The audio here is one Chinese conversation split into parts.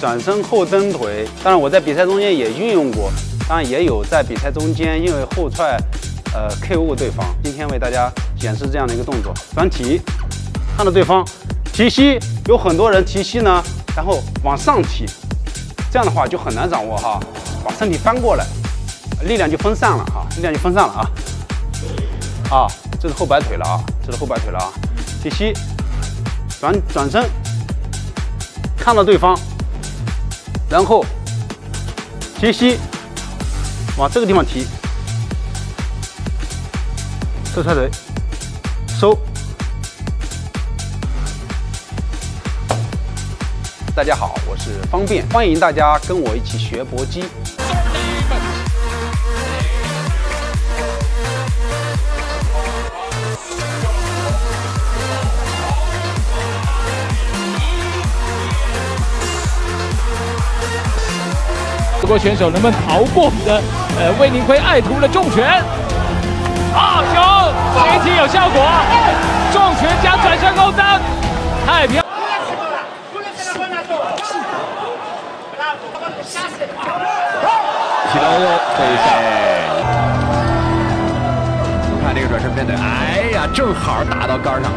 转身后蹬腿。当然我在比赛中间也运用过，当然也有在比赛中间因为后踹，呃 KO 对方。今天为大家演示这样的一个动作：转体，看到对方提膝，有很多人提膝呢，然后往上提，这样的话就很难掌握哈，把身体翻过来，力量就分散了哈，力量就分散了啊。啊，这是后摆腿了啊，这是后摆腿了啊，提膝，转转身，看到对方，然后提膝，往这个地方提，侧踹腿，收。大家好，我是方便，欢迎大家跟我一起学搏击。国选手能不能逃过你的呃魏宁辉爱徒的重拳？啊，球形体有效果，重拳加转身后蹬，太漂亮！球飞飞，看这个转身偏腿，哎呀，正好打到杆上。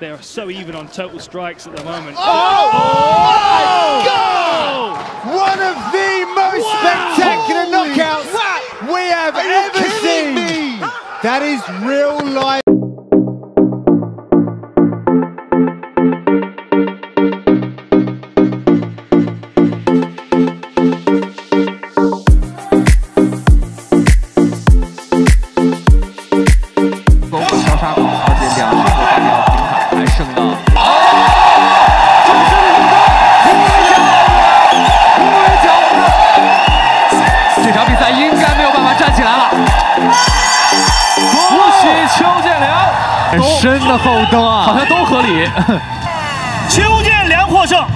They are so even on total strikes at the moment. Oh, oh, God! One of the most spectacular knockouts we have ever seen. Me? That is real life. 起来了。恭喜邱建良，深的后蹬啊，好像都合理。邱建良获胜。